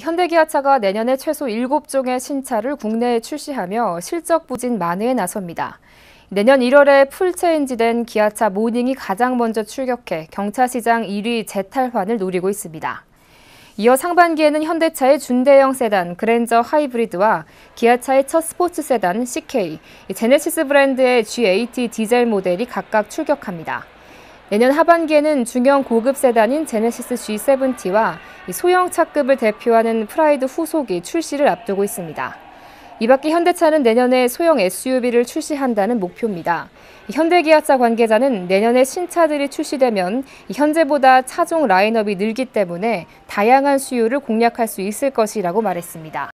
현대기아차가 내년에 최소 7종의 신차를 국내에 출시하며 실적 부진 만회에 나섭니다. 내년 1월에 full change된 기아차 모닝이 가장 먼저 출격해 경차시장 1위 재탈환을 노리고 있습니다. 이어 상반기에는 현대차의 준대형 세단 그랜저 하이브리드와 기아차의 첫 스포츠 세단 CK, 제네시스 브랜드의 G80 디젤 모델이 각각 출격합니다. 내년 하반기에는 중형 고급 세단인 제네시스 G70와 소형차급을 대표하는 프라이드 후속이 출시를 앞두고 있습니다. 이 밖에 현대차는 내년에 소형 SUV를 출시한다는 목표입니다. 현대기아차 관계자는 내년에 신차들이 출시되면 현재보다 차종 라인업이 늘기 때문에 다양한 수요를 공략할 수 있을 것이라고 말했습니다.